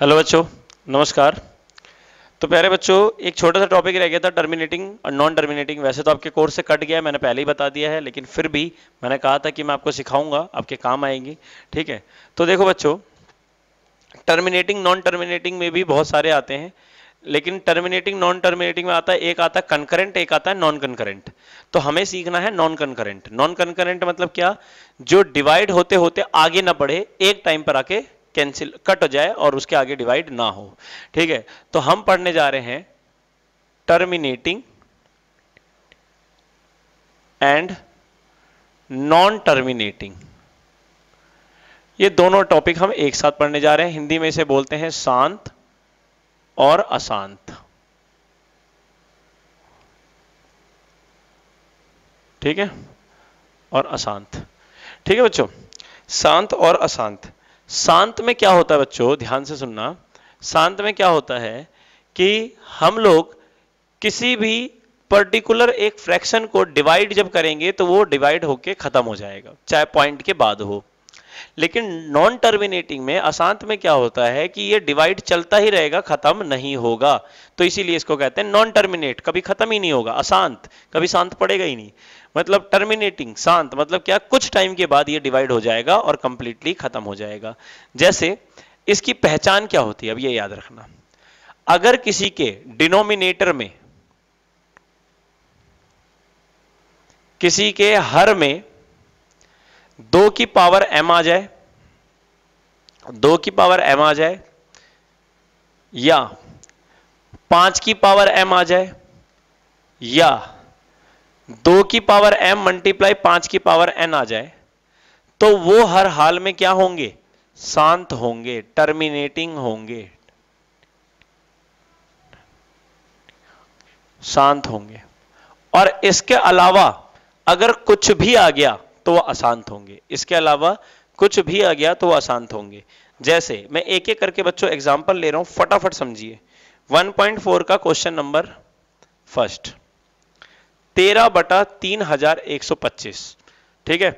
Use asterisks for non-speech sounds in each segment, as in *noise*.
Hello बच्चों. नमस्कार. तो प्यारे बच्चों, एक छोटा सा टॉपिक रह गया था टर्मिनेटिंग और नॉन टर्मिनेटिंग वैसे तो आपके कोर्स से कट गया है मैंने पहले ही बता दिया है, लेकिन फिर भी मैंने कहा था कि मैं आपको सिखाऊँगा, आपके काम आएँगी. ठीक है? तो देखो बच्चों टर्मिनेटिंग नॉन टर्मिनेटिंग में भी बहुत सारे आते हैं, लेकिन टर्मिनेटिंग नॉन टर्मिनेटिंग में आता है, एक आता है कंकरेंट एक आता है नॉन कंकरेंट तो हमें सीखना है नॉन कंकरेंट नॉन कंकरेंट मतलब क्या? जो डिवाइड होते होते आगे ना बढ़े, एक टाइम पर आके कैंसिल कट हो जाए और उसके आगे डिवाइड ना हो। ठीक है? तो हम पढ़ने जा रहे हैं टर्मिनेटिंग एंड नॉन टर्मिनेटिंग ये दोनों टॉपिक हम एक साथ पढ़ने जा रहे हैं। हिंदी में इसे बोलते हैं शांत और अशांत। ठीक है? और अशांत। ठीक है बच्चों? शांत और अशांत। शांत में क्या होता है बच्चों? ध्यान से सुनना। शांत में क्या होता है कि हम लोग किसी भी पर्टिकुलर एक फ्रैक्शन को डिवाइड जब करेंगे तो वो डिवाइड होके खत्म हो जाएगा, चाहे पॉइंट के बाद हो। लेकिन नॉन टर्मिनेटिंग में, अशांत में क्या होता है कि ये डिवाइड चलता ही रहेगा, खत्म नहीं होगा। तो इसीलिए इसको कहते हैं नॉन टर्मिनेट कभी खत्म ही नहीं होगा। अशांत। कभी शांत पड़ेगा ही नहीं। मतलब टर्मिनेटिंग शांत मतलब क्या कुछ टाइम के बाद ये डिवाइड हो जाएगा और कंप्लीटली खत्म हो जाएगा। जैसे, इसकी पहचान क्या होती है? अब ये याद रखना। अगर किसी के डिनोमिनेटर में, किसी के हर में दो की पावर एम आ जाए, दो की पावर एम आ जाए, या पाँच की पावर एम आ जाए, या दो की पावर एम मल्टीप्लाई पाँच की पावर एन आ जाए तो वो हर हाल में क्या होंगे? शांत होंगे टर्मिनेटिंग होंगे। शांत होंगे। और इसके अलावा अगर कुछ भी आ गया तो वह अशांत होंगे। इसके अलावा कुछ भी आ गया तो वह अशांत होंगे। जैसे मैं एक एक करके बच्चों एग्जांपल ले रहा हूँ, फटाफट समझिए। 1.4 का क्वेश्चन नंबर फ़र्स्ट तेरह बटा तीन हज़ार एक सौ पच्चीस। ठीक है?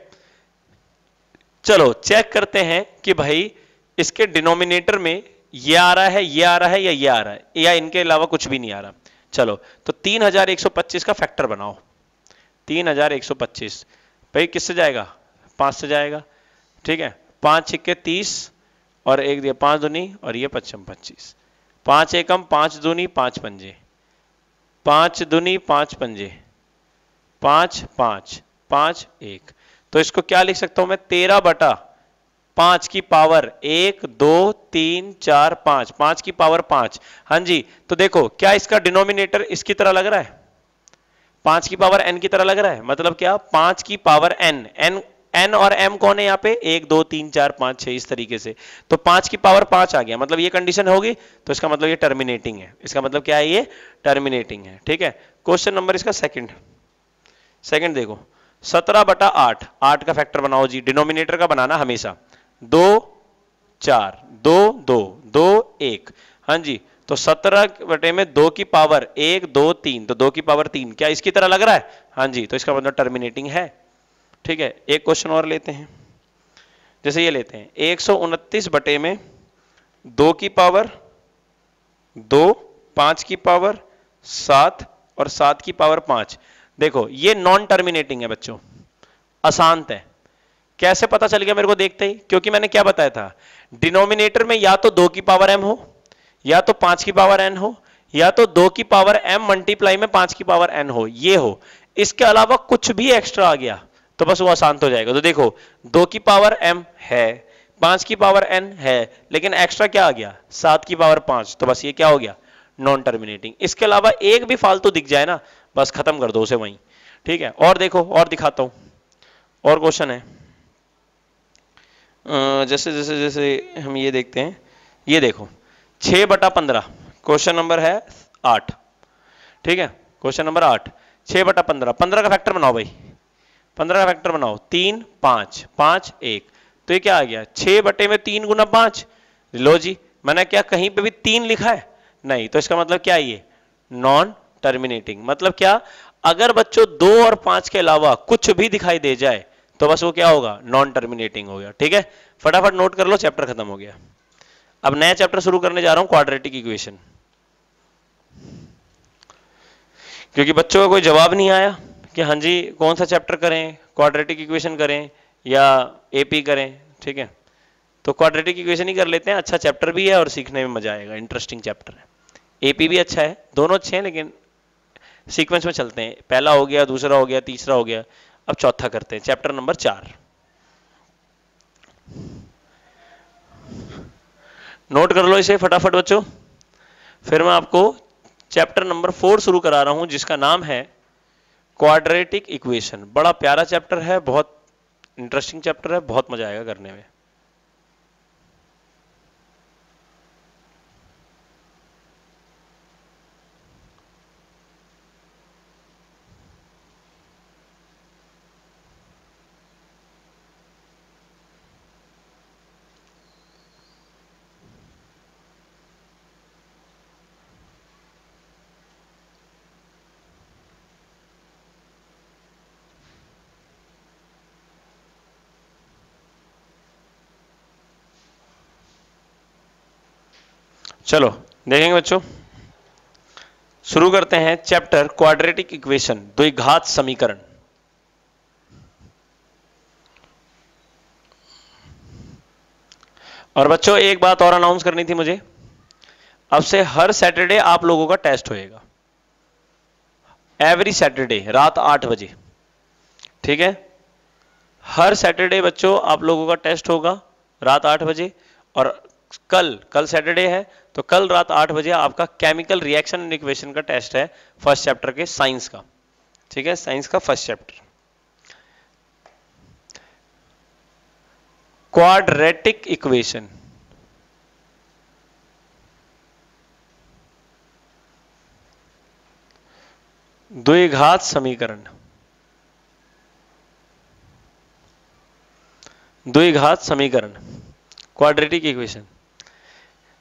चलो चेक करते हैं कि भाई इसके डिनोमिनेटर में ये आ रहा है, ये आ रहा है या ये आ रहा है, या इनके अलावा कुछ भी नहीं आ रहा। चलो तो तीन हज़ार एक सौ पच्चीस का फैक्टर बनाओ। तीन हज़ार एक सौ पच्चीस। भाई, किससे जाएगा? पाँच से जाएगा। ठीक है? पाँच छिक्के तीस और एक दिया पाँच दूनी और ये पच्चम पच्चीस। पाँच एकम पाँच दूनी पाँच पंजे। पाँच दूनी पाँच पंजे। पाँच पाँच पाँच, एक। तो इसको क्या लिख सकता हूँ मैं? तेरह बटा पाँच की पावर एक, दो, तीन, चार, पाँच। पाँच की पावर पाँच। हाँ जी तो देखो, क्या इसका डिनोमिनेटर इसकी तरह लग रहा है? पाँच की पावर एन की तरह लग रहा है। मतलब क्या? पाँच की पावर एन एन एन और एम कौन है यहाँ पे? एक, दो, तीन, चार, पाँच, छह, इस तरीके से। तो पाँच की पावर पाँच आ गया। मतलब ये कंडीशन होगी तो इसका मतलब ये टर्मिनेटिंग है। इसका मतलब क्या है ये? टर्मिनेटिंग है। ठीक है? क्वेश्चन नंबर इसका सेकंड सेकंड देखो, सत्रह बटा आठ आठ का फैक्टर बनाओ जी डिनोमिनेटर का बनाना हमेशा। दो, चार, दो दो दो, एक। हाँ जी तो सत्रह बटे में दो की पावर एक, दो, तीन तो दो की पावर तीन। क्या इसकी तरह लग रहा है? हाँ जी तो इसका मतलब टर्मिनेटिंग है। ठीक है, एक क्वेश्चन और लेते हैं। जैसे ये लेते हैं, एक सौ उनतीस बटे में दो की पावर दो, पाँच की पावर सात, और सात की पावर पाँच। देखो, ये नॉन टर्मिनेटिंग है बच्चों। अशांत है। कैसे पता चल गया मेरे को देखते ही? क्योंकि मैंने क्या बताया था? डिनोमिनेटर में या तो दो की पावर एम हो, या तो पाँच की पावर एन हो, या तो दो की पावर एम मल्टीप्लाई में पाँच की पावर एन हो, ये हो। इसके अलावा कुछ भी एक्स्ट्रा आ गया तो बस वो अशांत हो जाएगा। तो देखो, दो की पावर एम है, पाँच की पावर एन है, लेकिन एक्स्ट्रा क्या आ गया? सात की पावर पाँच। तो बस ये क्या हो गया? नॉन टर्मिनेटिंग इसके अलावा एक भी फालतू दिख जाए ना, बस खत्म कर दो उसे वहीं। ठीक है? और देखो, और दिखाता हूँ। और क्वेश्चन है। जैसे जैसे जैसे हम ये देखते हैं, ये देखो। छ बटा पंद्रह क्वेश्चन नंबर है आठ। ठीक है? क्वेश्चन नंबर आठ। छ बटा पंद्रह। पंद्रह का फैक्टर बनाओ भाई। पंद्रह का फैक्टर बनाओ। तीन, पाँच। पाँच, एक। तो ये क्या आ गया? छह बटे में तीन गुना पाँच। लो जी, मैंने क्या कहीं पे भी तीन लिखा है? नहीं तो इसका मतलब क्या ये? नॉन टर्मिनेटिंग मतलब क्या? अगर बच्चों दो और पाँच के अलावा कुछ भी दिखाई दे जाए तो बस वो क्या होगा? नॉन टर्मिनेटिंग हो गया। ठीक है? फटाफट नोट कर लो चैप्टर खत्म हो गया। अब नया चैप्टर शुरू करने जा रहा हूँ क्वाड्रेटिक इक्वेशन क्योंकि बच्चों का कोई जवाब नहीं आया कि हाँ जी, कौन सा चैप्टर करें? क्वाड्रेटिक इक्वेशन करें या एपी करें? ठीक है? तो क्वाड्रेटिक इक्वेशन ही कर लेते हैं। अच्छा चैप्टर भी है और सीखने में मज़ा आएगा। इंटरेस्टिंग चैप्टर है। एपी भी अच्छा है, दोनों अच्छे हैं, लेकिन सीक्वेंस में चलते हैं। पहला हो गया, दूसरा हो गया, तीसरा हो गया, अब चौथा करते हैं। चैप्टर नंबर चार। नोट कर लो इसे फटाफट, बच्चों। फिर मैं आपको चैप्टर नंबर फोर शुरू करा रहा हूँ, जिसका नाम है क्वाड्रेटिक इक्वेशन बड़ा प्यारा चैप्टर है, बहुत इंटरेस्टिंग चैप्टर है, बहुत मज़ा आएगा करने में। चलो, देखेंगे बच्चों। शुरू करते हैं चैप्टर क्वाड्रेटिक इक्वेशन द्विघात समीकरण। और बच्चों, एक बात और अनाउंस करनी थी मुझे। अब से हर सैटरडे आप लोगों का टेस्ट होएगा। एवरी सैटरडे रात आठ बजे। ठीक है? हर सैटरडे बच्चों, आप लोगों का टेस्ट होगा रात आठ बजे। और कल कल सैटरडे है तो कल रात आठ बजे आपका केमिकल रिएक्शन एंड इक्वेशन का टेस्ट है फ़र्स्ट चैप्टर के साइंस का। ठीक है? साइंस का फ़र्स्ट चैप्टर क्वाड्रेटिक इक्वेशन द्विघात समीकरण। द्विघात समीकरण। क्वाड्रेटिक इक्वेशन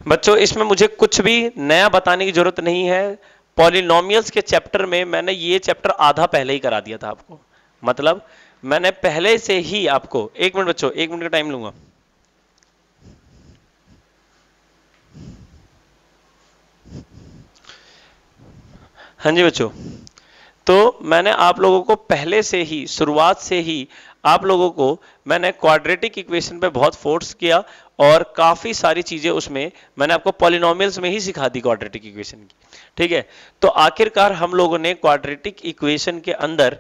बच्चों, इसमें मुझे कुछ भी नया बताने की ज़रूरत नहीं है। पॉलिनोमियल्स के चैप्टर में मैंने ये चैप्टर आधा पहले ही करा दिया था आपको। मतलब मैंने पहले से ही आपको, एक मिनट बच्चों, एक मिनट का टाइम लूँगा। हाँ जी बच्चों तो मैंने आप लोगों को पहले से ही, शुरुआत से ही आप लोगों को मैंने क्वाड्रेटिक इक्वेशन पे बहुत फोर्स किया और काफ़ी सारी चीज़ें उसमें मैंने आपको पॉलिनोमियल्स में ही सिखा दी क्वाड्रेटिक इक्वेशन की। ठीक है? तो आखिरकार हम लोगों ने क्वाड्रेटिक इक्वेशन के अंदर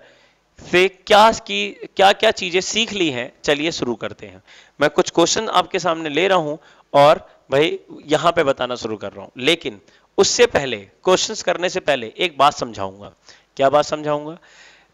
से क्या की क्या क्या चीज़ें सीख ली हैं? चलिए शुरू करते हैं। मैं कुछ क्वेश्चन आपके सामने ले रहा हूँ और भाई यहाँ पे बताना शुरू कर रहा हूँ। लेकिन उससे पहले क्वेश्चंस करने से पहले एक बात समझाऊँगा। क्या बात समझाऊँगा?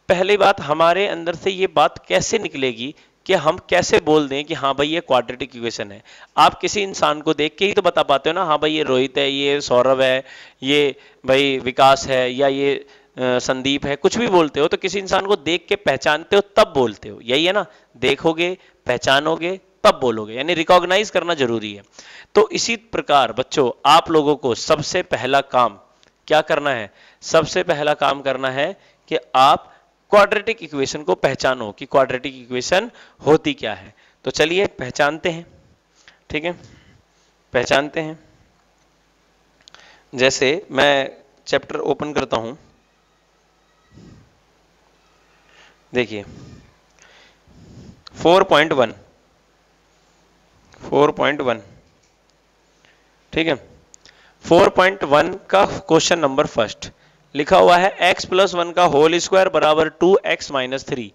पहली बात, हमारे अंदर से ये बात कैसे निकलेगी कि हम कैसे बोल दें कि हाँ भाई, ये क्वाड्रेटिक इक्वेशन है। आप किसी इंसान को देख के ही तो बता पाते हो ना हाँ भाई, ये रोहित है, ये सौरभ है, ये भाई विकास है या ये संदीप है, कुछ भी बोलते हो तो किसी इंसान को देख के पहचानते हो, तब बोलते हो। यही है ना, देखोगे, पहचानोगे, तब बोलोगे, यानी रिकॉग्नाइज करना ज़रूरी है। तो इसी प्रकार बच्चों, आप लोगों को सबसे पहला काम क्या करना है? सबसे पहला काम करना है कि आप क्वाड्रेटिक इक्वेशन को पहचानो कि क्वाड्रेटिक इक्वेशन होती क्या है। तो चलिए पहचानते हैं, ठीक है? पहचानते हैं। जैसे मैं चैप्टर ओपन करता हूँ। देखिए 4.1 4.1 ठीक है? 4.1 का क्वेश्चन नंबर फ़र्स्ट लिखा हुआ है, x प्लस वन का होल स्क्वायर बराबर टू एक्स माइनस थ्री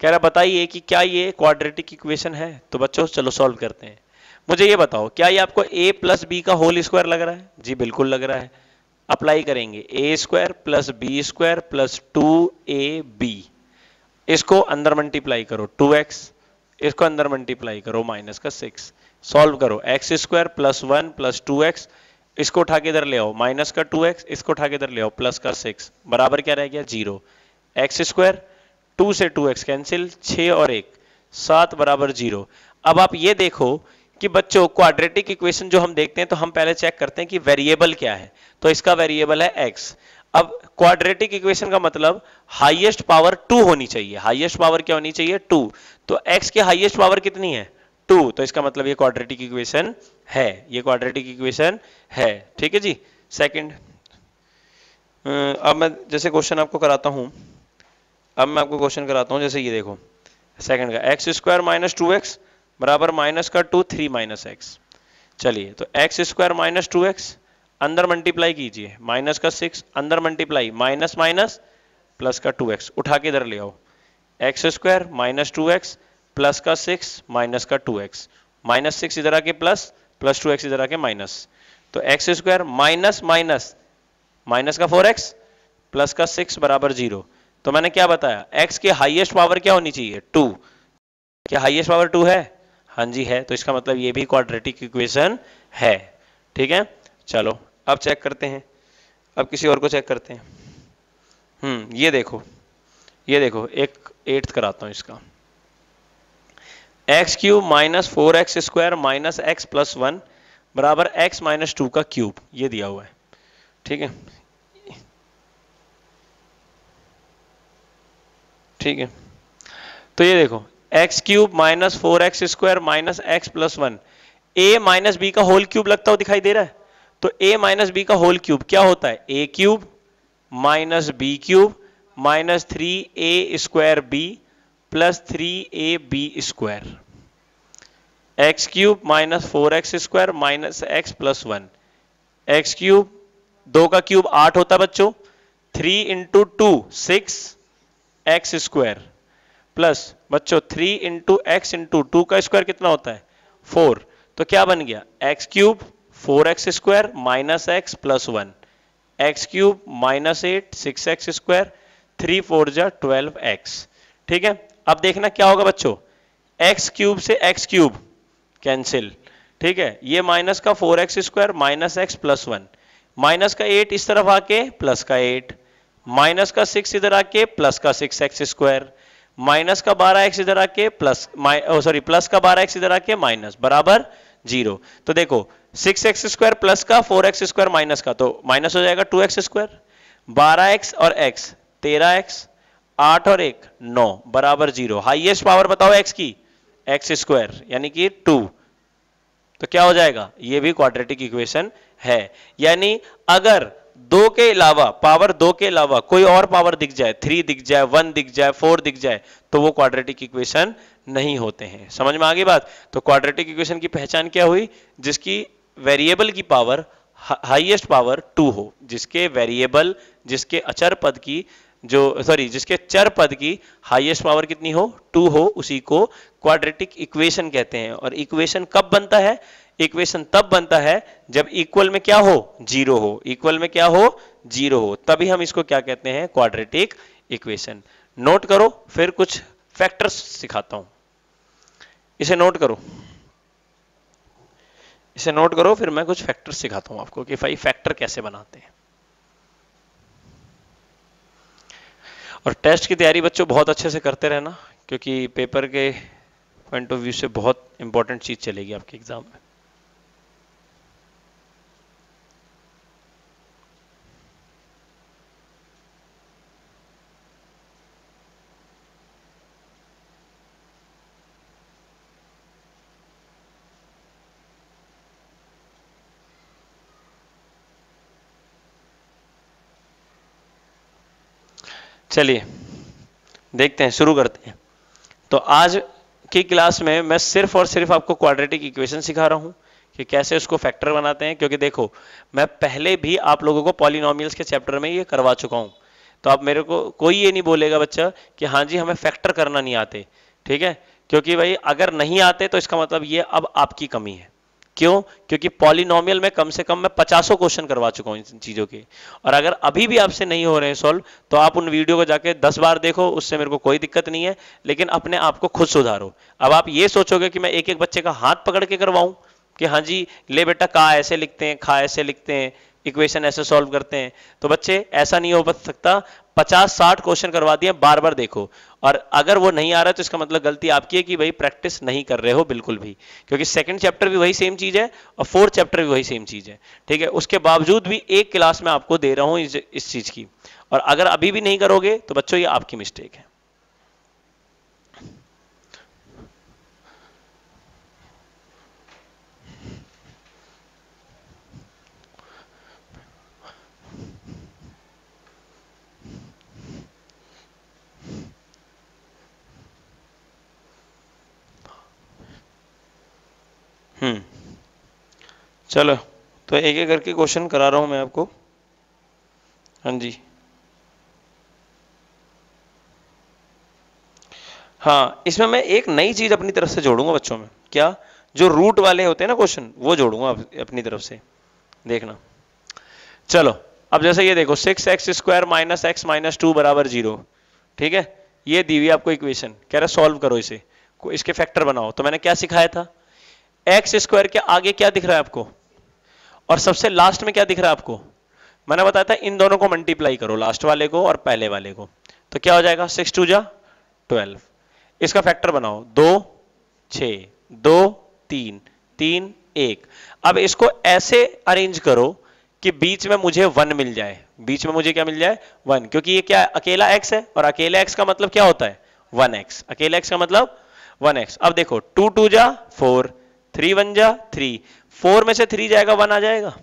कह रहा, बताइए कि क्या ये क्वाड्रेटिक इक्वेशन है? तो बच्चों, चलो सॉल्व करते हैं। मुझे ये बताओ, क्या ये आपको a प्लस बी का होल स्क्वायर लग रहा है? जी, बिल्कुल लग रहा है। अप्लाई करेंगे। A square plus B square plus two A B इसको अंदर मल्टीप्लाई करो टू एक्स इसको अंदर मल्टीप्लाई करो माइनस का सिक्स सॉल्व करो x square plus one plus two x इसको उठा के इधर ले आओ। माइनस का टू एक्स, इसको उठा के इधर ले आओ, प्लस का सिक्स। बराबर क्या रह गया? ज़ीरो। एक्स स्क्वायर, टू से टू एक्स, कैंसिल छ और एक। सात बराबर ज़ीरो। अब आप ये देखो कि बच्चों क्वाड्रेटिक इक्वेशन जो हम देखते हैं तो हम पहले चेक करते हैं कि वेरिएबल क्या है। तो इसका वेरिएबल है एक्स अब क्वाड्रेटिक इक्वेशन का मतलब हाईएस्ट पावर टू होनी चाहिए। हाईएस्ट पावर क्या होनी चाहिए? टू तो एक्स की हाईएस्ट पावर कितनी है? टू तो इसका मतलब ये क्वाड्रेटिक इक्वेशन है, ये क्वाड्रेटिक इक्वेशन है, ठीक है जी? सेकंड अब मैं जैसे क्वेश्चन आपको कराता हूँ, अब मैं आपको क्वेश्चन कराता हूँ, जैसे ये देखो। सेकंड का x square minus two x बराबर माइनस का टू थ्री माइनस एक्स चलिए तो x square minus two x अंदर मल्टीप्लाई कीजिए। माइनस का सिक्स अंदर मल्टीप्लाई माइनस माइनस प्लस का टू एक्स उठा के इधर ले आओ। X square minus two x plus का सिक्स, माइनस का टू एक्स। माइनस सिक्स इधर आके प्लस प्लस टू एक्स इधर आके माइनस। तो x square minus minus minus का फोर एक्स, प्लस का सिक्स बराबर ज़ीरो। तो मैंने क्या बताया? एक्स की हाईएस्ट पावर क्या होनी चाहिए? टू। क्या हाईएस्ट पावर टू है? हाँ जी, है। तो इसका मतलब ये भी क्वाड्रेटिक इक्वेशन है। ठीक है? चलो, अब चेक करते हैं। अब किसी और को चेक करते हैं। हम्म ये देखो। ये देखो, एक एट्थ कराता हूँ इसका। X cube minus four x square minus x plus one बराबर एक्स माइनस टू का क्यूब ये दिया हुआ है। ठीक है? ठीक है? तो ये देखो x cube minus four x square minus x plus one A minus B का होल क्यूब लगता हुआ दिखाई दे रहा है। तो ए माइनस बी का होल क्यूब क्या होता है? A cube minus B cube minus three A square B plus three A B square x cube minus four x square minus x plus one x cube दो का cube आठ होता बच्चों. Three into two six x square plus बच्चों three into x into two का square कितना होता है? फोर तो क्या बन गया? X cube four x square minus x plus one x cube minus eight six x square three four जा ट्वेल्व एक्स ठीक है? अब देखना क्या होगा बच्चों? एक्स क्यूब से एक्स क्यूब कैंसिल ठीक है? ये माइनस का four x square minus x plus one minus का एट इस तरफ़ आके प्लस का एट माइनस का सिक्स इधर आके प्लस का सिक्स एक्स स्क्वायर माइनस का बारह एक्स इधर आके प्लस सॉरी प्लस का बारह एक्स इधर आके माइनस बराबर ज़ीरो तो देखो सिक्स एक्स स्क्वायर प्लस का फोर एक्स स्क्वायर माइनस का. तो माइनस हो जाएगा टू एक्स स्क्वायर बारह एक्स और एक्स तेरह एक्स आठ और एक, नौ, बराबर ज़ीरो। हाइएस्ट पावर बताओ एक्स की। एक्स स्क्वायर यानी कि टू तो क्या हो जाएगा? ये भी क्वाड्रेटिक इक्वेशन है। यानी अगर दो के अलावा पावर दो के अलावा कोई और पावर दिख जाए थ्री दिख जाए वन दिख जाए फोर दिख जाए तो वो क्वाड्रेटिक इक्वेशन नहीं होते हैं। समझ में आ गई बात? तो क्वाड्रेटिक इक्वेशन की पहचान क्या हुई? जिसकी वेरिएबल की पावर हाईएस्ट पावर टू हो। जिसके वेरिएबल जिसके अचर पद की जो सॉरी जिसके चर पद की हाईएस्ट पावर कितनी हो? टू हो, उसी को क्वाड्रेटिक इक्वेशन कहते हैं। और इक्वेशन कब बनता है? इक्वेशन तब बनता है जब इक्वल में क्या हो? ज़ीरो हो। इक्वल में क्या हो? ज़ीरो हो। तभी हम इसको क्या कहते हैं? क्वाड्रेटिक इक्वेशन नोट करो, फिर कुछ फैक्टर्स सिखाता हूँ। इसे नोट करो। इसे नोट करो, फिर मैं कुछ फैक्टर सिखाता हूँ आपको कि भाई फैक्टर कैसे बनाते हैं। और टेस्ट की तैयारी बच्चों बहुत अच्छे से करते रहना, क्योंकि पेपर के पॉइंट ऑफ़ व्यू से बहुत इंपॉर्टेंट चीज़ चलेगी आपके एग्ज़ाम में। चलिए, देखते हैं, शुरू करते हैं। तो आज की क्लास में मैं सिर्फ़ और सिर्फ़ आपको क्वाड्रेटिक इक्वेशन सिखा रहा हूँ कि कैसे उसको फैक्टर बनाते हैं, क्योंकि देखो, मैं पहले भी आप लोगों को पॉलिनोमियल्स के चैप्टर में ये करवा चुका हूँ। तो आप मेरे को कोई ये नहीं बोलेगा बच्चा कि हाँ जी, हमें फैक्टर करना नहीं आते, ठीक है? क्योंकि भाई, अगर नहीं आते तो इसका मतलब ये अब आपकी कमी है। क्यों? क्योंकि पॉलिनोमियल में कम से कम मैं पचासों क्वेश्चन करवा चुका हूँ इन चीज़ों के। और अगर अभी भी आपसे नहीं हो रहे हैं सॉल्व तो आप उन वीडियो को जाके दस बार देखो, उससे मेरे को कोई दिक्कत नहीं है, लेकिन अपने आप को खुद सुधारो। अब आप ये सोचोगे कि मैं एक एक बच्चे का हाथ पकड़ के करवाऊं, कि हाँ जी, ले बेटा, का ऐसे लिखते हैं, खा ऐसे लिखते हैं इक्वेशन ऐसे सॉल्व करते हैं। तो बच्चे ऐसा नहीं हो सकता। पचास साठ क्वेश्चन करवा दिए बार बार देखो। और अगर वो नहीं आ रहा है तो इसका मतलब गलती आपकी है कि भाई प्रैक्टिस नहीं कर रहे हो बिल्कुल भी। क्योंकि सेकंड चैप्टर भी वही सेम चीज़ है और फोर्थ चैप्टर भी वही सेम चीज़ है। ठीक है? उसके बावजूद भी एक क्लास में आपको दे रहा हूँ इस, इस चीज़ की। और अगर अभी भी नहीं करोगे तो बच्चों ये आपकी मिस्टेक है। चलो तो एक एक करके क्वेश्चन करा रहा हूँ मैं आपको। हाँ जी। हाँ इसमें मैं एक नई चीज़ अपनी तरफ़ से जोड़ूँगा बच्चों में। क्या? जो रूट वाले होते हैं ना क्वेश्चन वो जोड़ूँगा अपनी तरफ़ से। देखना। चलो, अब जैसे ये देखो six x square minus x minus two बराबर ज़ीरो ठीक है? ये दी हुई आपको इक्वेशन कह रहा सॉल्व करो इसे। इसके फैक्टर बनाओ। तो मैंने क्या सिखाया था? एक्स स्क्वायर के आगे क्या दिख रहा है आपको? और सबसे लास्ट में क्या दिख रहा है आपको? मैंने बताया था, इन दोनों को मल्टीप्लाई करो लास्ट वाले को और पहले वाले को। तो क्या हो जाएगा? सिक्स टू जा ट्वेल्व इसका फैक्टर बनाओ। दो छ दो, तीन। तीन, एक। अब इसको ऐसे अरेंज करो कि बीच में मुझे वन मिल जाए। बीच में मुझे क्या मिल जाए? वन क्योंकि ये क्या, अकेला एक्स है और अकेला एक्स का मतलब क्या होता है? वन एक्स अकेला एक्स का मतलब वन एक्स अब देखो टू टू जा फोर थ्री वन जा थ्री फोर में से थ्री जाएगा, वन आ जाएगा।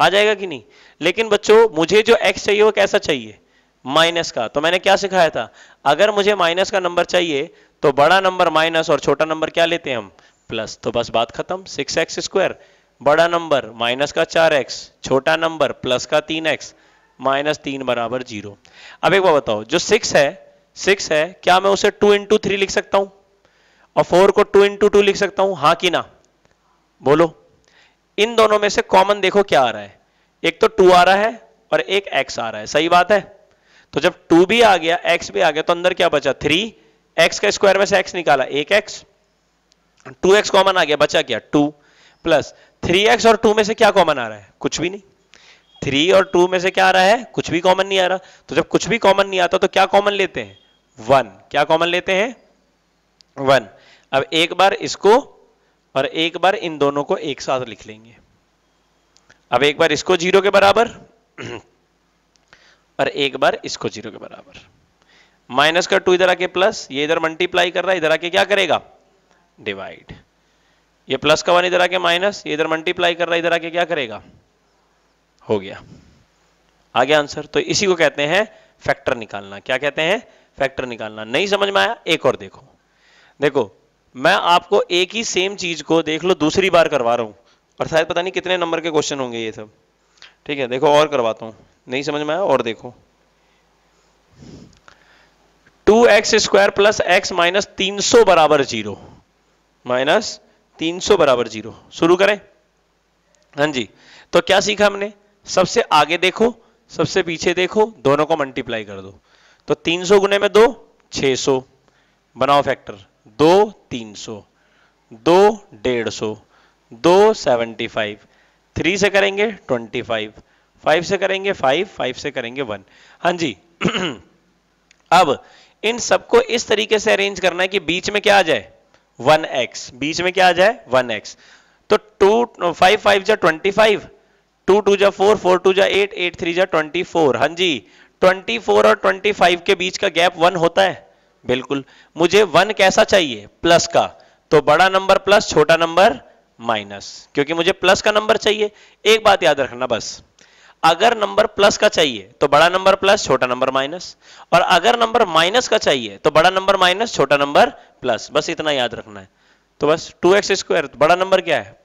आ जाएगा कि नहीं? लेकिन बच्चों, मुझे जो एक्स चाहिए वो कैसा चाहिए? माइनस का। तो मैंने क्या सिखाया था? अगर मुझे माइनस का नंबर चाहिए तो बड़ा नंबर माइनस और छोटा नंबर क्या लेते हैं हम? प्लस। तो बस बात खत्म। Six x square. बड़ा नंबर माइनस का चार एक्स। छोटा नंबर प्लस का तीन एक्स। माइनस तीन बराबर ज़ीरो। अब एक बार बताओ, जो सिक्स है सिक्स है, क्या मैं उसे टू इंटू थ्री लिख सकता हूँ? और फोर को टू इंटू टू लिख सकता हूँ? हाँ कि ना? बोलो। इन दोनों में से कॉमन देखो क्या आ रहा है। एक तो टू आ रहा है और एक एक्स आ रहा है। सही बात है? तो जब टू भी आ गया एक्स भी आ गया तो अंदर क्या बचा? थ्री एक्स का स्क्वायर में से एक्स निकाला, एक एक्स टू एक्स कॉमन आ गया, बचा क्या? टू प्लस थ्री एक्स और टू में से क्या कॉमन आ रहा है? कुछ भी नहीं। थ्री और टू में से क्या आ रहा है? कुछ भी कॉमन नहीं आ रहा। तो जब कुछ भी कॉमन नहीं आता तो क्या कॉमन लेते हैं? वन क्या कॉमन लेते हैं? वन अब एक बार इसको और एक बार इन दोनों को एक साथ लिख लेंगे। अब एक बार इसको ज़ीरो के बराबर और एक बार इसको ज़ीरो के बराबर। माइनस का टू इधर आके प्लस, ये इधर मल्टीप्लाई कर रहा है, इधर आके क्या करेगा? डिवाइड। ये प्लस का वन इधर आके माइनस, ये इधर मल्टीप्लाई कर रहा है, इधर आके क्या करेगा? हो गया। आ गया आंसर। तो इसी को कहते हैं फैक्टर निकालना। क्या कहते हैं? फैक्टर निकालना। नहीं समझ में आया? एक और देखो। देखो मैं आपको एक ही सेम चीज़ को देख लो, दूसरी बार करवा रहा हूँ। और शायद पता नहीं कितने नंबर के क्वेश्चन होंगे ये सब। ठीक है, देखो, और करवाता हूँ। नहीं समझ में आया? और देखो। Two x square plus x minus तीन सौ बराबर ज़ीरो माइनस तीन सौ बराबर ज़ीरो शुरू करें। हाँ जी। तो क्या सीखा हमने? सबसे आगे देखो, सबसे पीछे देखो, दोनों को मल्टीप्लाई कर दो। तो 300 गुने में दो 600 बनाओ फैक्टर दो 300 दो डेढ़ सौ, दो सेवेंटी फाइव, थ्री से करेंगे ट्वेंटी फाइव फाइव से करेंगे फाइव फाइव से करेंगे वन। हाँ जी, *clears throat* अब इन सबको इस तरीके से अरेंज करना है कि बीच में क्या आ जाए? One x. बीच में क्या आ जाए? One x. तो टू, फाइव फाइव जा ट्वेंटी फाइव, टू टू जा फोर फोर, टू जा एट एट, थ्री जा ट्वेंटी फोर। हाँ जी, ट्वेंटी फोर और ट्वेंटी फाइव के बीच का गैप वन होता है। बिल्कुल। मुझे वन कैसा चाहिए? प्लस का। तो बड़ा नंबर प्लस, छोटा नंबर माइनस। क्योंकि मुझे प्लस का नंबर चाहिए। एक बात याद रखना बस। अगर नंबर प्लस का चाहिए तो बड़ा नंबर प्लस, छोटा नंबर माइनस। और अगर नंबर माइनस का चाहिए तो बड़ा नंबर माइनस, छोटा नंबर प्लस। बस इतना याद रखना है। तो बस टू एक्स स्क्वायर बड़ा नंबर क्या है?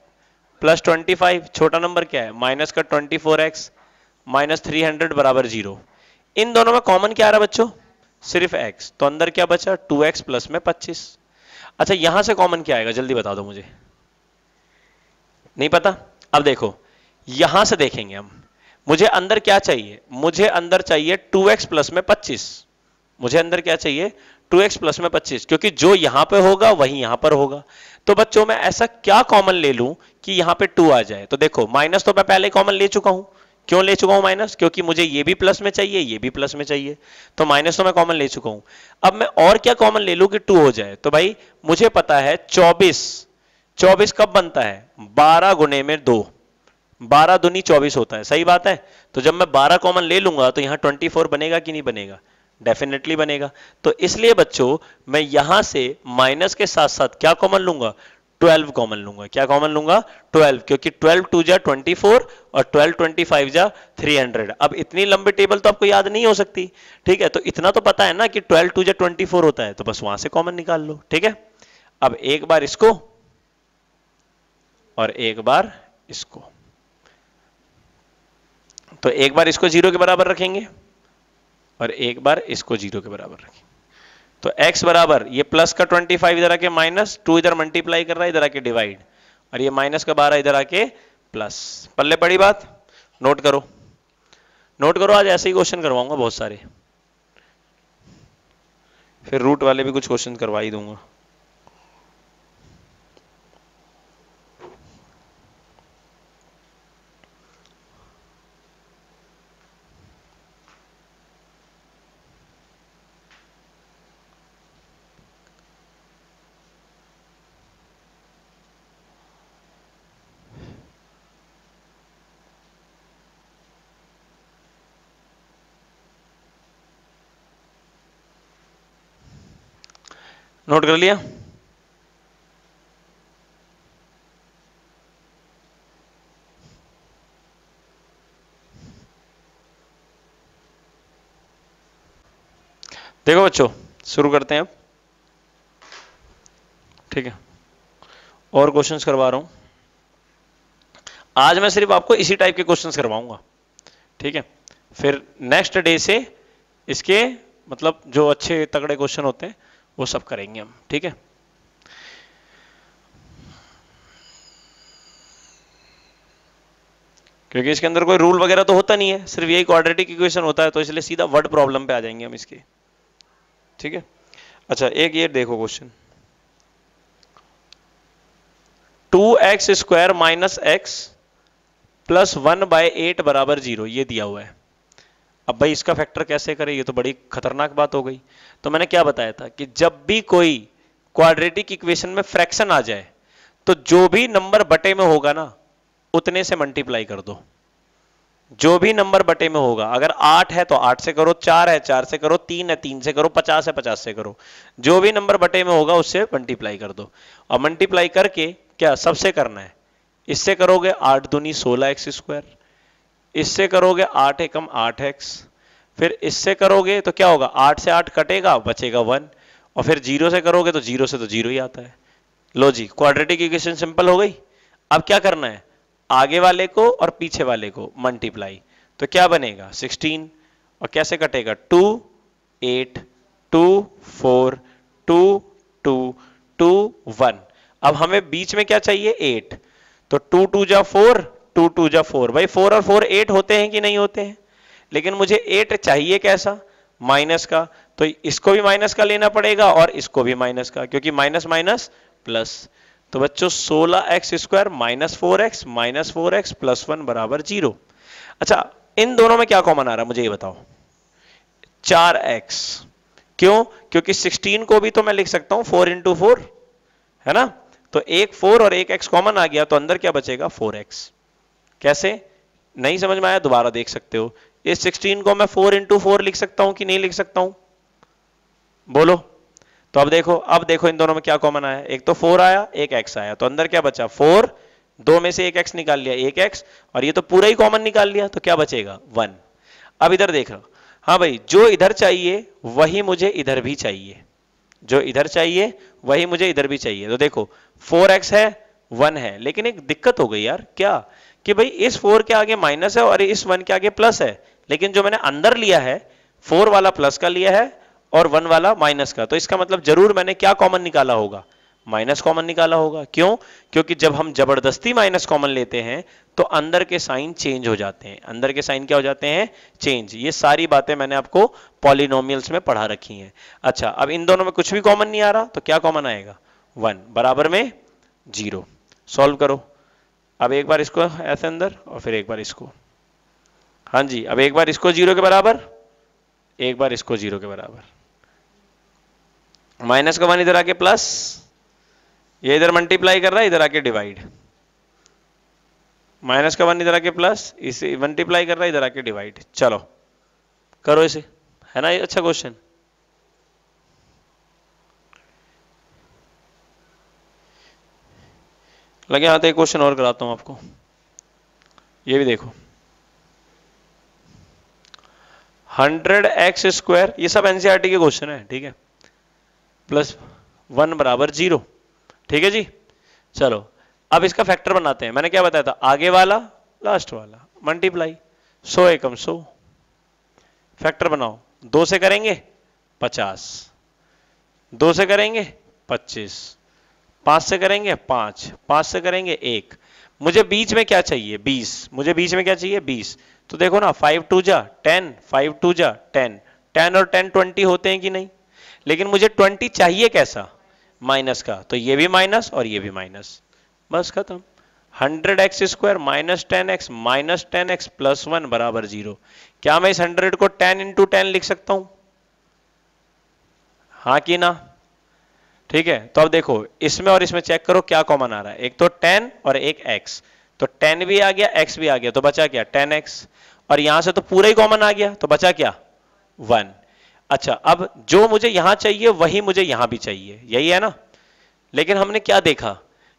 प्लस ट्वेंटी फाइव छोटा नंबर क्या है? माइनस का twenty four x minus three hundred बराबर ज़ीरो इन दोनों में कॉमन क्या आ रहा है बच्चों? सिर्फ़ एक्स तो अंदर क्या बचा? टू एक्स प्लस में पच्चीस। अच्छा यहाँ से कॉमन क्या आएगा? जल्दी बता दो मुझे। नहीं पता? अब देखो, यहाँ से देखेंगे हम। मुझे अंदर क्या चाहिए? मुझे अंदर चाहिए टू एक्स प्लस में पच्चीस। मुझे अंदर क्या चाहिए? टू एक्स प्लस में पच्चीस, क्योंकि जो यहाँ पे होगा, वही यहाँ पर होगा। तो बच्चों, मैं ऐसा क्या कॉमन ले लूँ कि यहाँ पे टू आ जाए? तो देखो माइनस तो मैं पहले कॉमन ले चुका हूँ। क्यों ले चुका हूँ माइनस? क्योंकि मुझे ये भी प्लस में चाहिए, ये भी प्लस में चाहिए। तो माइनस तो मैं कॉमन ले चुका हूँ। अब मैं और क्या कॉमन ले लू कि टू हो जाए? तो भाई, मुझे पता है चौबीस। चौबीस कब बनता है? बारह गुने में दो। बारह दुनी चौबीस होता है। सही बात है? तो जब मैं बारह कॉमन ले लूँगा तो यहाँ ट्वेंटी फोर बनेगा कि नहीं बनेगा? डेफिनेटली बनेगा। तो इसलिए बच्चों, मैं यहाँ से माइनस के साथ साथ क्या कॉमन लूँगा? 12 कॉमन लूँगा। क्या कॉमन लूँगा? 12 क्योंकि 12 टू जा 24 और 12 25 जा 300 अब इतनी लंबी टेबल तो आपको याद नहीं हो सकती, ठीक है? तो इतना तो पता है ना कि 12 टू जा 24 होता है तो बस वहाँ से कॉमन निकाल लो, ठीक है? अब एक बार इसको और एक बार इसको। तो एक बार इसको ज़ीरो के बराबर रखेंगे और एक बार इसको ज़ीरो के बराबर रखेंगे। तो x बराबर, ये प्लस का 25 इधर आके माइनस टू इधर मल्टीप्लाई कर रहा है, इधर आके डिवाइड और ये माइनस का बारह इधर आके प्लस पल्ले बड़ी बात? नोट करो. नोट करो, आज ऐसे ही क्वेश्चन करवाऊँगा बहुत सारे. फिर रूट वाले भी कुछ क्वेश्चन करवा ही दूँगा. नोट कर लिया? देखो बच्चों, शुरू करते हैं अब। ठीक है। और क्वेश्चंस करवा रहा हूँ। आज मैं सिर्फ़ आपको इसी टाइप के क्वेश्चंस करवाऊँगा। ठीक है? फिर नेक्स्ट डे से इसके मतलब जो अच्छे तगड़े क्वेश्चन होते हैं वो सब करेंगे हम, ठीक है? क्योंकि इसके अंदर कोई रूल वगैरह तो होता नहीं है, सिर्फ़ यही क्वाड्रेटिक इक्वेशन होता है तो इसलिए सीधा वर्ड प्रॉब्लम पे आ जाएँगे हम इसके, ठीक है? अच्छा एक ये देखो question two x square minus x plus one by eight बराबर ज़ीरो ये दिया हुआ है। अब भाई इसका फैक्टर कैसे करें? ये तो बड़ी खतरनाक बात हो गई। तो मैंने क्या बताया था कि जब भी कोई क्वाड्रेटिक इक्वेशन में फ्रैक्शन आ जाए तो जो भी नंबर बटे में होगा ना, उतने से मल्टीप्लाई कर दो। जो भी नंबर बटे में होगा, अगर आठ है तो आठ से करो, चार है, चार से करो, तीन है, तीन से करो, पचास है, पचास से करो। जो भी नंबर बटे में होगा, उससे मल्टीप्लाई कर दो। और मल्टीप्लाई करके क्या सबसे करना है? इससे करोगे आठ दूनी सोलह एक्स स्क्वायर। इससे करोगे आठ एकम आठ एक्स फिर इससे करोगे तो क्या होगा? आठ से आठ कटेगा, बचेगा वन, और फिर ज़ीरो से करोगे तो ज़ीरो से तो ज़ीरो ही आता है। लो जी क्वाड्रेटिक इक्वेशन सिंपल हो गई? अब क्या करना है? आगे वाले को और पीछे वाले को मल्टीप्लाई तो क्या बनेगा? 16 और कैसे कटेगा? 2 8 2 4 2 2 2 1 अब हमें बीच में क्या चाहिए? 8 तो 2 2 जा 4 2 2 जा फोर। भाई 4 और 4 8 होते हैं कि नहीं होते हैं? लेकिन मुझे 8 चाहिए कैसा? माइनस का। तो इसको भी माइनस का लेना पड़ेगा और इसको भी माइनस का, क्योंकि माइनस माइनस, प्लस। तो बच्चों, सोलह x square minus four x, minus four x plus one बराबर ज़ीरो। अच्छा इन दोनों में क्या कॉमन आ रहा है? मुझे ये बताओ। चार एक्स। क्यों? क्योंकि सिक्सटीन को भी तो मैं लिख सकता हूँ, फोर इंटू फोर, है ना? तो एक फोर और एक एक्स कॉमन आ गया तो अंदर क्या बचेगा? Four x. कैसे? नहीं समझ में आया, दोबारा देख सकते हो। इस सिक्सटीन को मैं फोर इंटू फोर लिख सकता हूँ कि नहीं लिख सकता हूँ? बोलो। तो अब देखो अब देखो इन दोनों में क्या कॉमन आया। एक तो फोर आया, एक एक्स आया। तो अंदर क्या बचा? फोर दो में से एक एक्स निकाल लिया, एक एक्स और ये तो पूरा ही कॉमन निकाल लिया तो क्या बचेगा? वन अब इधर देख रहा हाँ। भाई, जो इधर चाहिए, वही मुझे इधर भी चाहिए। जो इधर चाहिए, वही मुझे इधर भी चाहिए। तो देखो फोर एक्स है वन है। लेकिन एक दिक्कत हो गई यार, क्या? कि भाई इस फोर के आगे माइनस है और इस वन के आगे प्लस है। लेकिन जो मैंने अंदर लिया है, फोर वाला प्लस का लिया है और वन वाला माइनस का। तो इसका मतलब ज़रूर मैंने क्या कॉमन निकाला होगा? माइनस कॉमन निकाला होगा। क्यों? क्योंकि जब हम ज़बरदस्ती माइनस कॉमन लेते हैं तो अंदर के साइन चेंज हो जाते हैं। अंदर के साइन क्या हो जाते हैं? चेंज। ये सारी बातें मैंने आपको पॉलिनोमियल्स में पढ़ा रखी हैं। अच्छा अब इन दोनों में कुछ भी कॉमन नहीं आ रहा तो क्या कॉमन आएगा? वन। बराबर में ज़ीरो। सॉल्व करो। अब एक बार इसको ऐसे अंदर और फिर एक बार इसको। हाँ जी, अब एक बार इसको ज़ीरो के बराबर, एक बार इसको ज़ीरो के बराबर। माइनस का वन इधर आके प्लस, ये इधर मल्टीप्लाई कर रहा है, इधर आके डिवाइड। माइनस का वन इधर आके प्लस, इसे मल्टीप्लाई कर रहा है, इधर आके डिवाइड। चलो, करो इसे। है ना ये अच्छा क्वेश्चन? लगे हाथ एक क्वेश्चन और कराता हूँ आपको। ये भी देखो। हंड्रेड एक्स स्क्वायर, ये सब एनसीआरटी के क्वेश्चन है, ठीक है? प्लस वन बराबर ज़ीरो। ठीक है जी? चलो, अब इसका फैक्टर बनाते हैं। मैंने क्या बताया था? आगे वाला लास्ट वाला मल्टीप्लाई सो एकम सो। फैक्टर बनाओ। दो से करेंगे, पचास। दो से करेंगे, पच्चीस। पाँच से करेंगे? पाँच। पाँच से करेंगे? एक। मुझे बीच में क्या चाहिए? बीस। मुझे बीच में क्या चाहिए? बीस। तो देखो ना फाइव टू जा टेन फाइव टू जा टेन टेन और टेन ट्वेंटी होते हैं कि नहीं? लेकिन मुझे ट्वेंटी चाहिए कैसा? माइनस का। तो ये भी माइनस और ये भी माइनस। बस खत्म। Hundred x square minus ten x, minus ten x plus one बराबर ज़ीरो। क्या मैं इस हंड्रेड को टेन इंटू टेन लिख सकता हूँ? हाँ कि ना? ठीक है? तो अब देखो, इसमें और इसमें चेक करो क्या कॉमन आ रहा है। एक तो टेन और एक एक्स तो टेन भी आ गया एक्स भी आ गया तो बचा क्या? टेन एक्स और यहाँ से तो पूरा ही कॉमन आ गया तो बचा क्या? वन अच्छा अब जो मुझे यहाँ चाहिए, वही मुझे यहाँ भी चाहिए। यही है ना? लेकिन हमने क्या देखा?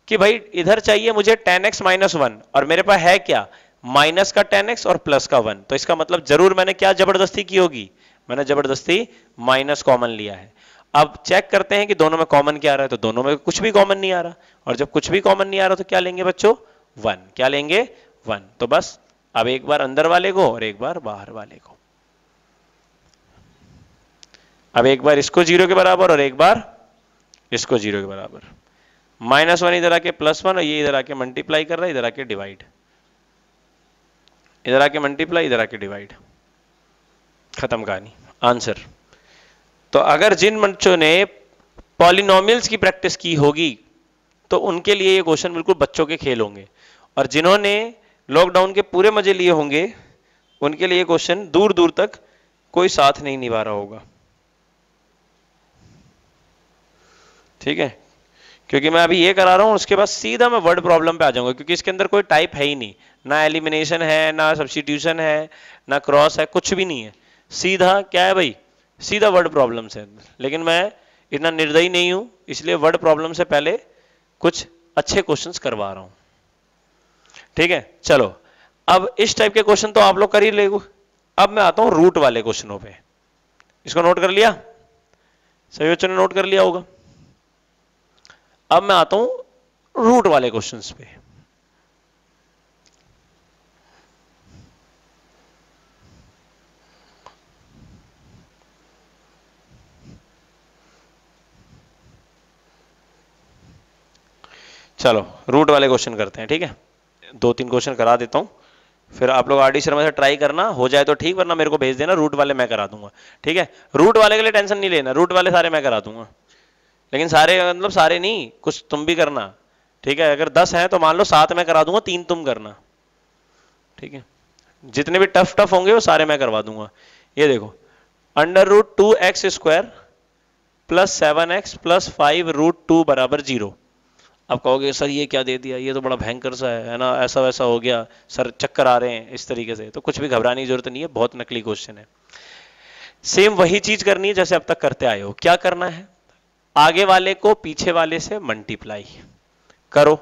कि भाई, इधर चाहिए मुझे टेन एक्स माइनस वन और मेरे पास है क्या? माइनस का टेन एक्स और प्लस का वन तो इसका मतलब ज़रूर मैंने क्या ज़बरदस्ती की होगी? मैंने ज़बरदस्ती माइनस कॉमन लिया है। अब चेक करते हैं कि दोनों में कॉमन क्या आ रहा है तो दोनों में कुछ भी कॉमन नहीं आ रहा। और जब कुछ भी कॉमन नहीं आ रहा तो क्या लेंगे बच्चों? वन क्या लेंगे? वन तो बस, अब एक बार अंदर वाले को और एक बार बाहर वाले को। अब एक बार इसको ज़ीरो के बराबर और एक बार इसको ज़ीरो के बराबर। माइनस वन इधर आके प्लस वन और ये इधर आके मल्टीप्लाई कर रहा है, इधर आके डिवाइड इधर आके मल्टीप्लाई इधर आके डिवाइड खत्म कहानी। आंसर तो अगर जिन बच्चों ने पॉलिनोमियल्स की प्रैक्टिस की होगी तो उनके लिए ये क्वेश्चन बिल्कुल बच्चों के खेल होंगे। और जिन्होंने लॉकडाउन के पूरे मज़े लिए होंगे, उनके लिए क्वेश्चन दूर दूर तक कोई साथ नहीं निभा रहा होगा। ठीक है? क्योंकि मैं अभी ये करा रहा हूँ, उसके बाद सीधा मैं वर्ड प्रॉब्लम पे आ जाऊँगा, क्योंकि इसके अंदर कोई टाइप है ही नहीं। ना एलिमिनेशन है, ना सब्सटीट्यूशन है, ना क्रॉस है, कुछ भी नहीं है। सीधा क्या है भाई? सीधा वर्ड प्रॉब्लम से। लेकिन मैं इतना निर्दयी नहीं हूँ, इसलिए वर्ड प्रॉब्लम से पहले कुछ अच्छे क्वेश्चन करवा रहा हूँ। ठीक है? चलो। अब इस टाइप के क्वेश्चन तो आप लोग कर ही ले अब मैं आता हूँ रूट वाले क्वेश्चनों पे। इसको नोट कर लिया? सही बच्चों ने नोट कर लिया होगा। अब मैं आता हूँ रूट वाले क्वेश्चंस पे। चलो रूट वाले क्वेश्चन करते हैं, ठीक है? दो तीन क्वेश्चन करा देता हूँ। फिर आप लोग आर डी शर्मा से ट्राई करना, हो जाए तो ठीक, वरना मेरे को भेज देना रूट वाले मैं करा दूँगा, ठीक है? रूट वाले के लिए टेंशन नहीं लेना रूट वाले सारे मैं करा दूँगा। लेकिन सारे मतलब सारे नहीं, कुछ तुम भी करना, ठीक है? अगर दस है तो मान लो सात मैं करा दूँगा, तीन तुम करना, ठीक है? जितने भी टफ टफ होंगे वो सारे मैं करवा दूँगा। ये देखो under root two x square plus seven x plus five root two बराबर ज़ीरो आप कहोगे, सर, ये क्या दे दिया? ये तो बड़ा भयंकर सा है है ना? ऐसा वैसा हो गया। सर, चक्कर आ रहे हैं इस तरीके से। तो कुछ भी घबराने की ज़रूरत नहीं है, बहुत नकली क्वेश्चन है। सेम वही चीज़ करनी है जैसे अब तक करते आए हो। क्या करना है? आगे वाले को पीछे वाले से मल्टीप्लाई करो।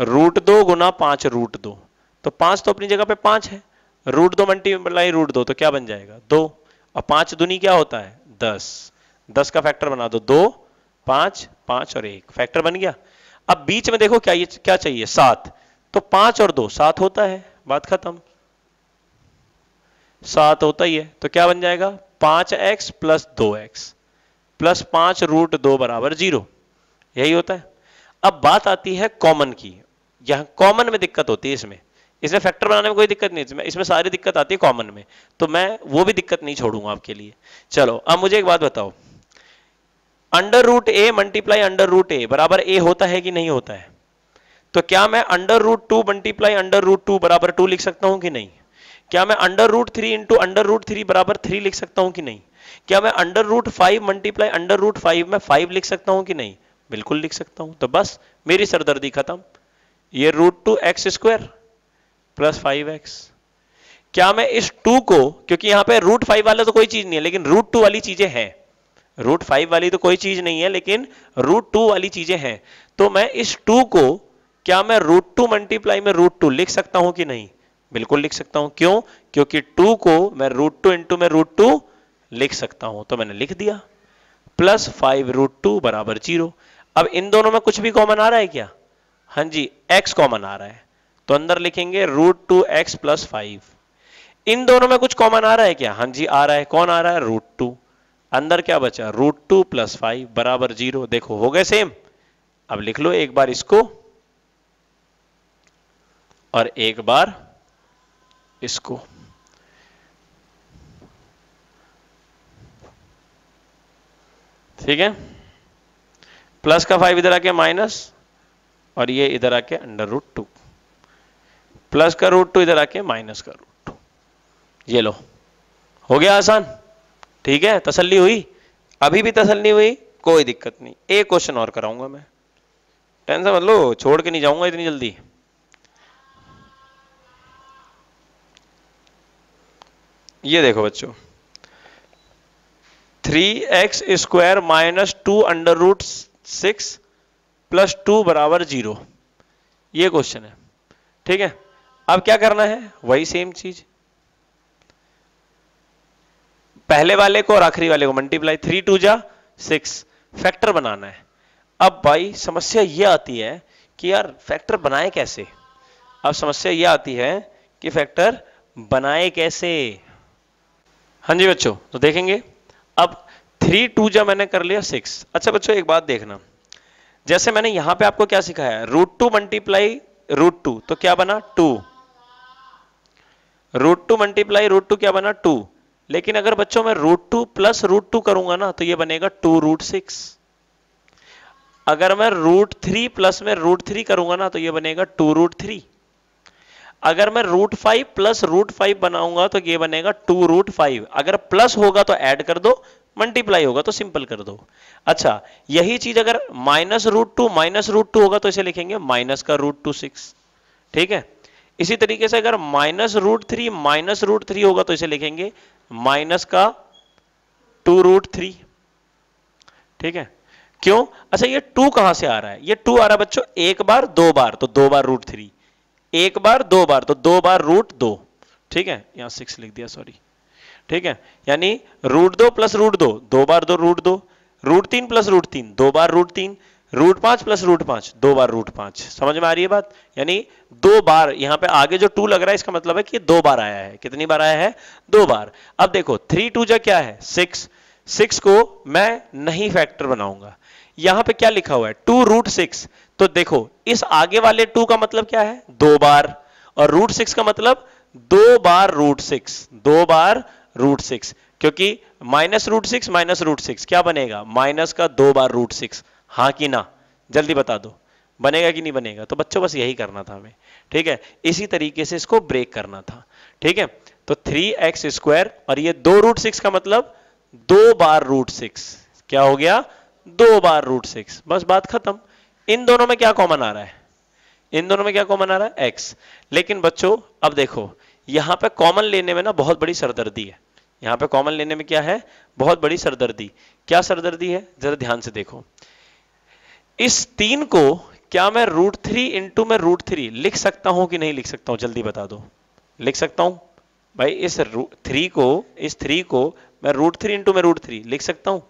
रूट दो गुना पाँच रूट दो। तो पाँच तो अपनी जगह पे पाँच है। रूट दो मल्टीप्लाई रूट दो तो क्या बन जाएगा? दो। और पाँच दुनी क्या होता है? दस। दस का फैक्टर बना दो। दो, पाँच पाँच और एक। फैक्टर बन गया। अब बीच में देखो क्या ये, क्या चाहिए? सात। तो पाँच और दो, सात होता है। बात खत्म। सात होता ही है। तो क्या बन जाएगा? पाँच एक्स प्लस दो एक्स। प्लस पाँच रूट दो बराबर ज़ीरो। यही होता है। अब बात आती है कॉमन की। यहाँ कॉमन में दिक्कत होती है इसमें। इसमें फैक्टर बनाने में कोई दिक्कत नहीं इसमें इसमें सारी दिक्कत आती है कॉमन में। तो मैं वो भी दिक्कत नहीं छोड़ूँगा आपके लिए। चलो, अब मुझे एक बात बताओ। Under root A multiply under root A, बराबर ए होता है कि नहीं होता है? तो क्या मैं under root two multiply under root two बराबर टू लिख सकता हूँ कि नहीं? क्या मैं under root three into under root three बराबर थ्री लिख सकता हूँ कि नहीं? क्या मैं under root five multiply under root five में फाइव लिख सकता हूँ कि नहीं? बिल्कुल लिख सकता हूँ। तो बस, मेरी सरदर्दी खत्म। ये root two x square plus five x. क्या मैं इस टू को, क्योंकि यहाँ पे रूट फाइव वाला तो कोई चीज़ नहीं है, लेकिन रूट टू वाली चीज़ें हैं। रूट फाइव वाली तो कोई चीज़ नहीं है, लेकिन रूट टू वाली चीज़ें हैं। तो मैं इस टू को, क्या मैं रूट टू मल्टीप्लाई में रूट टू लिख सकता हूँ कि नहीं? बिल्कुल लिख सकता हूँ। क्यों? क्योंकि टू को मैं रूट टू इंटू में रूट टू लिख सकता हूँ। तो मैंने लिख दिया। प्लस फाइव रूट टू बराबर ज़ीरो अब इन दोनों में कुछ भी कॉमन आ रहा है क्या? हाँ जी एक्स कॉमन आ रहा है। तो अंदर लिखेंगे root two x plus five इन दोनों में कुछ कॉमन आ रहा है क्या? हाँ जी, आ रहा है। कौन आ रहा है? रूट टू अंदर क्या बचा? रूट टू प्लस फाइव बराबर ज़ीरो देखो, हो गए सेम अब लिख लो एक बार इसको। और एक बार इसको। ठीक है? प्लस का फाइव इधर आके माइनस और ये इधर आके अंडर रूट टू प्लस का रूट टू इधर आके माइनस का रूट टू ये लो। हो गया आसान? ठीक है? तसल्ली हुई? अभी भी तसल्ली हुई? कोई दिक्कत नहीं। एक क्वेश्चन और कराऊँगा मैं। टेंशन मत लो छोड़ के नहीं जाऊँगा इतनी जल्दी। ये देखो बच्चों। Three x square minus two under root six plus two बराबर ज़ीरो क्वेश्चन है। ठीक है? अब क्या करना है? वही सेम चीज़। पहले वाले को और आखिरी वाले को मल्टीप्लाई थ्री टू जा सिक्स फैक्टर बनाना है। अब भाई, समस्या यह आती है कि यार फैक्टर बनाए कैसे? अब समस्या यह आती है कि फैक्टर बनाए कैसे? हाँ जी बच्चों तो देखेंगे। अब थ्री टू जा मैंने कर लिया सिक्स अच्छा बच्चों, एक बात देखना। जैसे मैंने यहाँ पे आपको क्या सिखाया root two multiply root two तो क्या बना? Two root two multiply root two क्या बना? टू लेकिन अगर बच्चों में root two plus root two करूँगा ना तो ये बनेगा टू रूट सिक्स अगर मैं रूट थ्री प्लस में रूट थ्री करूँगा ना तो ये बनेगा टू रूट थ्री अगर मैं root five plus root five बनाऊँगा तो ये बनेगा टू रूट फाइव अगर प्लस होगा तो ऐड कर दो मल्टीप्लाई होगा तो सिंपल कर दो. अच्छा यही चीज़ अगर minus root two minus root two होगा तो इसे लिखेंगे माइनस का रूट टू सिक्स ठीक है? इसी तरीके से अगर minus root three minus root three होगा तो इसे लिखेंगे माइनस का टू रूट थ्री। ठीक है? क्यों? अच्छा ये टू कहाँ से आ रहा है? ये टू आ रहा है बच्चों, एक बार, दो बार तो दो बार रूट थ्री। एक बार, दो बार तो दो बार रूट दो। ठीक है? यहाँ सिक्स लिख दिया सॉरी ठीक है? यानी रूट दो प्लस रूट दो दो बार दो, रूट दो। रूट तीन प्लस रूट तीन, दो बार रूट तीन। रूट पाँच प्लस रूट पाँच, दो बार रूट पाँच। समझ में आ रही है बात? यानी दो बार, यहाँ पे आगे जो टू लग रहा है, इसका मतलब है कि दो बार आया है। कितनी बार आया है? दो बार। अब देखो थ्री टू जा क्या है? सिक्स सिक्स को मैं नहीं फैक्टर बनाऊँगा। यहाँ पे क्या लिखा हुआ है? टू रूट सिक्स तो देखो, इस आगे वाले टू का मतलब क्या है? दो बार। और रूट सिक्स का मतलब दो बार रूट सिक्स दो बार रूट सिक्स क्योंकि minus root six minus root six क्या बनेगा? माइनस का दो बार रूट सिक्स हाँ कि ना? जल्दी बता दो। बनेगा कि नहीं बनेगा? तो बच्चों, बस यही करना था हमें। ठीक है? इसी तरीके से इसको ब्रेक करना था। ठीक है? तो थ्री एक्स स्क्वायर और ये दो रूट सिक्स का मतलब दो बार रूट सिक्स क्या हो गया? दो बार रूट सिक्स बस बात खत्म। इन दोनों में क्या कॉमन आ रहा है? इन दोनों में क्या कॉमन आ रहा है? एक्स लेकिन बच्चों, अब देखो, यहाँ पे कॉमन लेने में ना बहुत बड़ी सरदर्दी है। यहाँ पे कॉमन लेने में क्या है? बहुत बड़ी सरदर्दी। क्या सरदर्दी है? जरा ध्यान से देखो। इस तीन को क्या मैं रूट थ्री इंटू में रूट थ्री लिख सकता हूँ कि नहीं लिख सकता हूँ? जल्दी बता दो। लिख सकता हूँ? भाई, इस थ्री को, इस थ्री को मैं रूट थ्री इंटू में रूट थ्री लिख सकता हूँ?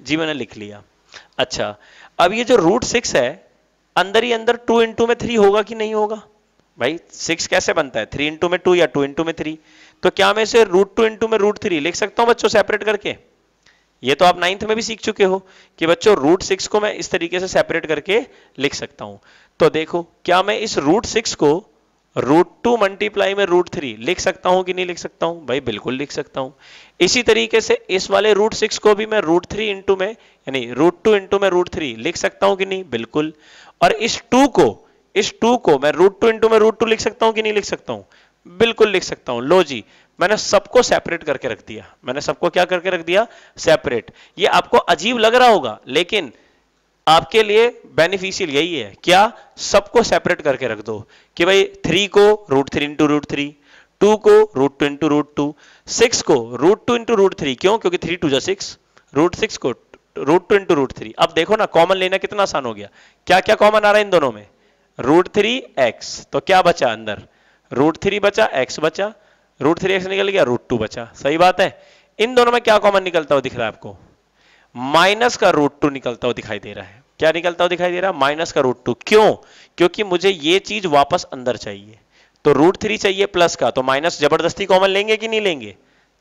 जी, मैंने लिख लिया। अच्छा अब ये जो रूट सिक्स है, अंदर ही अंदर टू इंटू में थ्री होगा कि नहीं होगा? भाई सिक्स कैसे बनता है? थ्री इंटू में टू या टू इंटू में थ्री तो क्या मैं इसे रूट टू इंटू में रूट थ्री लिख सकता हूँ बच्चों सेपरेट करके? ये तो आप नाइन्थ में भी सीख चुके हो कि बच्चों रूट सिक्स को मैं इस तरीके से सेपरेट करके लिख सकता हूँ। तो देखो, क्या मैं इस रूट सिक्स को रूट टू मल्टीप्लाई में रूट थ्री लिख सकता हूँ कि नहीं लिख सकता हूँ? भाई बिल्कुल लिख सकता हूँ। इसी तरीके से इस वाले रूट सिक्स को भी मैं रूट थ्री इंटू में, यानी रूट टू इंटू में रूट थ्री लिख सकता हूँ कि नहीं? बिल्कुल। और इस टू को, इस टू को मैं रूट टू इंटू में रूट टू लिख सकता हूँ कि नहीं लिख सकता हूँ? बिल्कुल लिख सकता हूँ। लो जी, मैंने सबको सेपरेट करके रख दिया। मैंने सबको क्या करके रख दिया? सेपरेट ये आपको अजीब लग रहा होगा, लेकिन आपके लिए बेनिफिशियल यही है। क्या? सबको सेपरेट करके रख दो कि भाई थ्री को root three into root three two को root two into root two six को root two into root three क्यों? क्योंकि थ्री टू जो सिक्स रूट सिक्स को root two into root three अब देखो ना कॉमन लेना कितना आसान हो गया। क्या क्या कॉमन आ रहा है इन दोनों में? रूट थ्री एक्स तो क्या बचा अंदर? रूट थ्री बचा एक्स बचा रूट थ्री एक्स निकल गया रूट टू बचा। सही बात है? इन दोनों में क्या कॉमन निकलता हुआ दिख रहा है आपको? माइनस का रूट टू निकलता हुआ दिखाई दे रहा है। क्या निकलता हुआ दिखाई दे रहा है? माइनस का रूट टू क्यों? क्योंकि मुझे ये चीज़ वापस अंदर चाहिए। तो रूट थ्री चाहिए प्लस का तो माइनस ज़बरदस्ती कॉमन लेंगे कि नहीं लेंगे?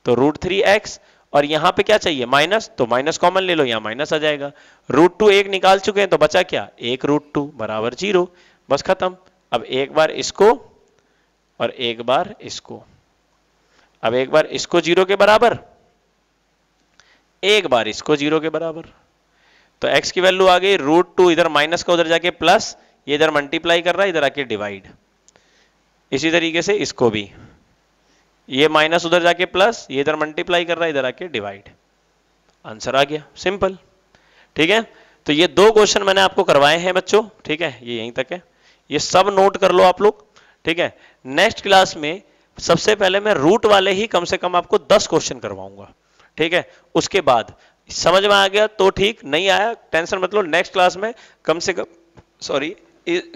तो रूट थ्री एक्स और यहाँ पे क्या चाहिए? माइनस तो माइनस कॉमन ले लो, यहाँ माइनस आ जाएगा। रूट टू एक निकाल चुके हैं तो बचा क्या? एक रूट टू बराबर ज़ीरो बस खत्म। अब एक बार इसको और एक बार इसको। अब एक बार इसको ज़ीरो के बराबर। एक बार इसको ज़ीरो के बराबर। तो x की वैल्यू आ गई रूट टू इधर माइनस का उधर जाके प्लस ये इधर मल्टीप्लाई कर रहा है, इधर आके डिवाइड इसी तरीके से इसको भी। ये माइनस उधर जाके प्लस ये इधर मल्टीप्लाई कर रहा है, इधर आके डिवाइड आंसर आ गया। सिंपल ठीक है? तो ये दो क्वेश्चन मैंने आपको करवाए हैं बच्चों। ठीक है? ये यहीं तक है। ये सब नोट कर लो आप लोग। ठीक है? नेक्स्ट क्लास में सबसे पहले मैं रूट वाले ही कम से कम आपको दस क्वेश्चन करवाऊँगा। ठीक है? उसके बाद, समझ में आ गया तो ठीक, नहीं आया टेंशन मतलब नेक्स्ट क्लास में कम से कम सॉरी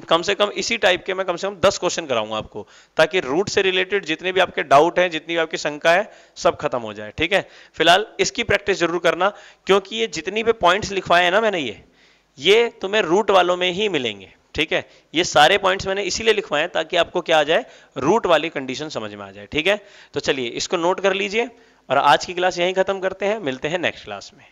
कम से कम इसी टाइप के मैं कम से कम दस क्वेश्चन कराऊँगा आपको, ताकि रूट से रिलेटेड जितने भी आपके डाउट हैं, जितनी भी आपकी शंका है, सब खत्म हो जाए। ठीक है? फ़िलहाल इसकी प्रैक्टिस ज़रूर करना, क्योंकि ये जितनी भी पॉइंट्स लिखवाए हैं ना मैंने ये ये तुम्हें रूट वालों में ही मिलेंगे। ठीक है? ये सारे पॉइंट्स मैंने इसीलिए लिखवाए ताकि आपको क्या आ जाए? रूट वाली कंडीशन समझ में आ जाए, ठीक है? तो चलिए, इसको नोट कर लीजिए और आज की क्लास यहीं खत्म करते हैं। मिलते हैं नेक्स्ट क्लास में।